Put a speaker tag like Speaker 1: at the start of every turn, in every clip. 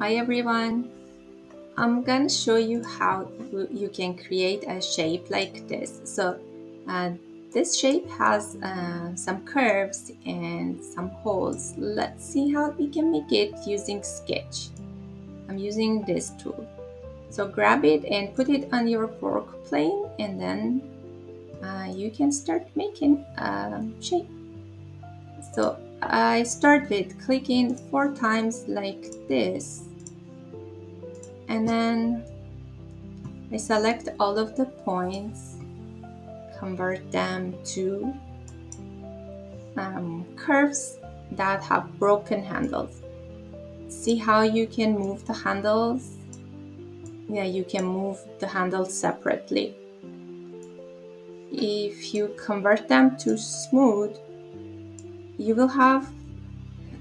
Speaker 1: Hi everyone. I'm gonna show you how you can create a shape like this. So uh, this shape has uh, some curves and some holes. Let's see how we can make it using Sketch. I'm using this tool. So grab it and put it on your work plane and then uh, you can start making a shape. So I start with clicking four times like this and then I select all of the points convert them to um, curves that have broken handles. See how you can move the handles? Yeah you can move the handles separately. If you convert them to smooth you will have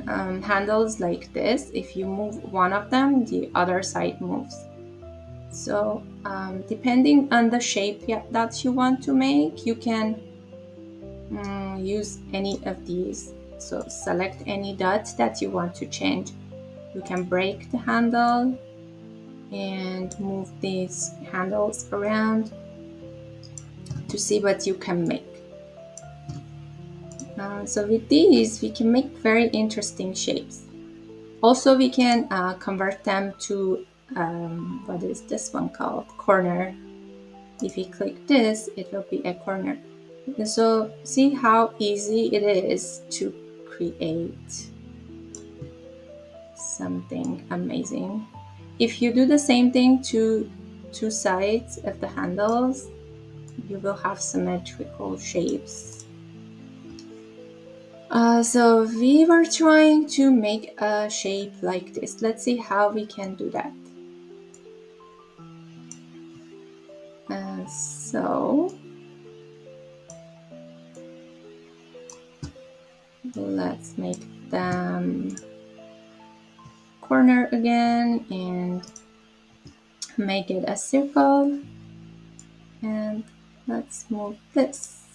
Speaker 1: um, handles like this. If you move one of them the other side moves. So um, depending on the shape that you want to make you can um, use any of these. So select any dot that you want to change. You can break the handle and move these handles around to see what you can make uh, so with these, we can make very interesting shapes. Also, we can uh, convert them to, um, what is this one called? Corner. If you click this, it will be a corner. And so see how easy it is to create something amazing. If you do the same thing to two sides of the handles, you will have symmetrical shapes uh, so we were trying to make a shape like this. Let's see how we can do that. Uh, so let's make them corner again and make it a circle and let's move this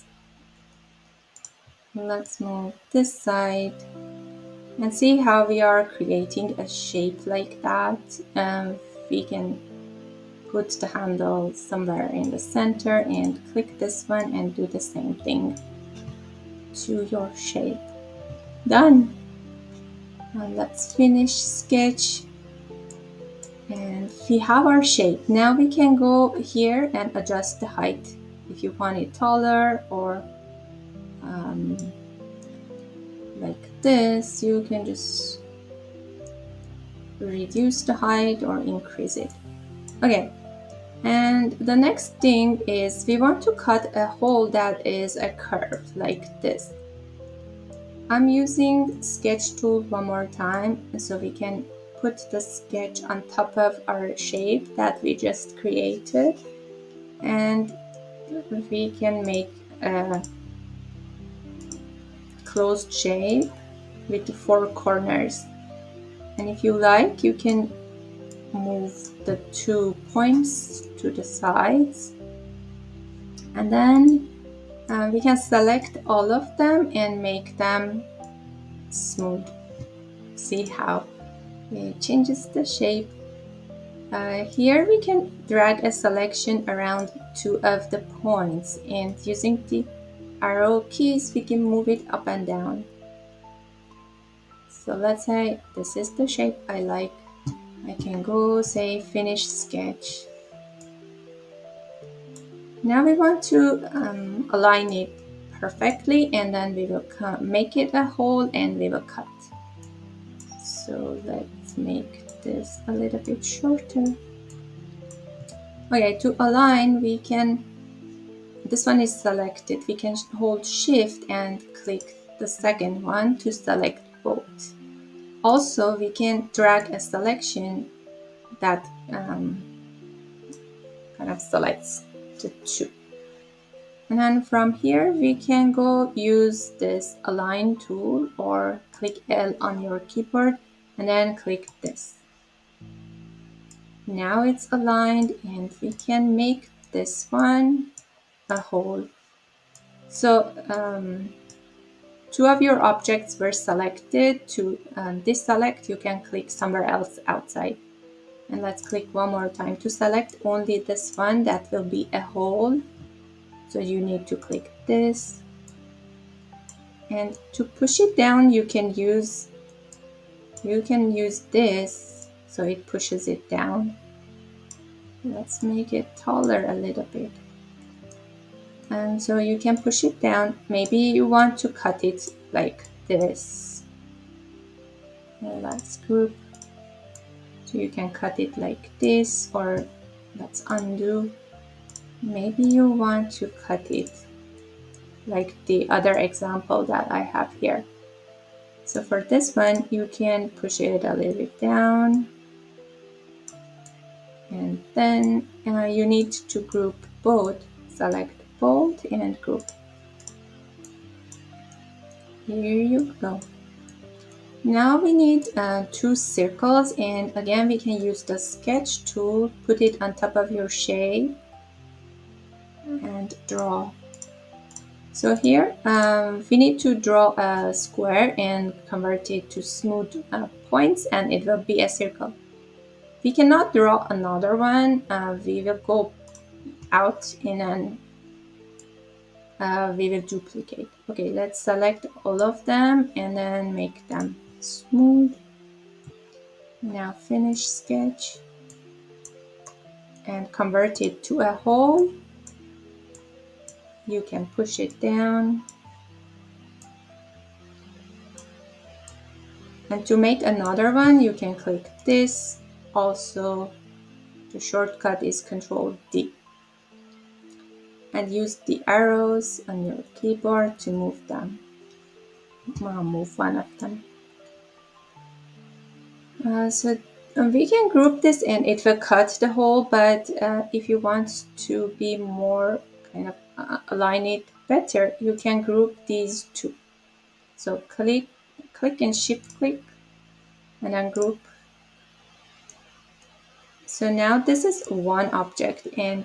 Speaker 1: let's move this side and see how we are creating a shape like that. Um, we can put the handle somewhere in the center and click this one and do the same thing to your shape. Done. And let's finish sketch. And we have our shape. Now we can go here and adjust the height if you want it taller or um, like this you can just reduce the height or increase it. Okay and the next thing is we want to cut a hole that is a curve like this. I'm using sketch tool one more time so we can put the sketch on top of our shape that we just created. And we can make a closed shape with the four corners. And if you like you can move the two points to the sides. And then uh, we can select all of them and make them smooth. See how it changes the shape. Uh, here we can drag a selection around two of the points and using the arrow keys we can move it up and down. So let's say this is the shape I like. I can go say finish sketch. Now we want to um, align it perfectly and then we will make it a hole and we will cut. So let's make this a little bit shorter. Okay to align we can this one is selected, we can hold shift and click the second one to select both. Also, we can drag a selection that um, kind of selects the two. And then from here, we can go use this align tool or click L on your keyboard and then click this. Now it's aligned and we can make this one a hole. So um, two of your objects were selected to um, deselect, you can click somewhere else outside. And let's click one more time to select only this one that will be a hole. So you need to click this. And to push it down, you can use you can use this so it pushes it down. Let's make it taller a little bit and so you can push it down. Maybe you want to cut it like this. Let's group. So you can cut it like this or let's undo. Maybe you want to cut it like the other example that I have here. So for this one you can push it a little bit down. And then uh, you need to group both select bold and group. Here you go. Now we need uh, two circles and again we can use the sketch tool, put it on top of your shape and draw. So here um, we need to draw a square and convert it to smooth uh, points and it will be a circle. We cannot draw another one, uh, we will go out in an uh, we will duplicate. Okay, let's select all of them and then make them smooth. Now finish sketch and convert it to a hole. You can push it down. And to make another one, you can click this. Also, the shortcut is Control D and use the arrows on your keyboard to move them. I'll move one of them. Uh, so um, we can group this and it will cut the hole, but uh, if you want to be more kind of uh, align it better, you can group these two. So click, click and shift click and then group. So now this is one object and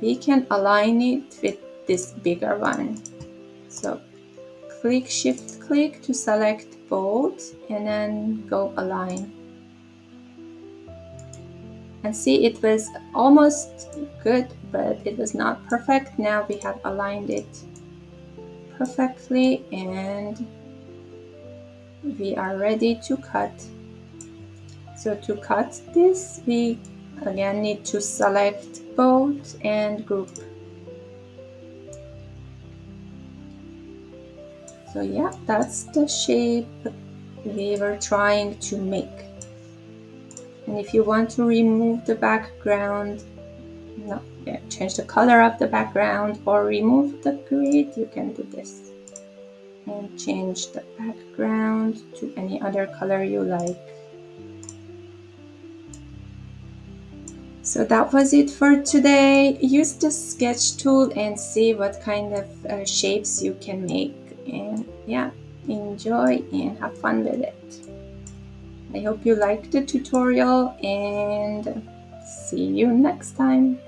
Speaker 1: we can align it with this bigger one. So click shift click to select both and then go align. And see it was almost good but it was not perfect. Now we have aligned it perfectly and we are ready to cut. So to cut this we again need to select both and group. So yeah that's the shape we were trying to make. And if you want to remove the background no yeah, change the color of the background or remove the grid you can do this. And change the background to any other color you like So that was it for today. Use the sketch tool and see what kind of uh, shapes you can make. And yeah, enjoy and have fun with it. I hope you liked the tutorial and see you next time.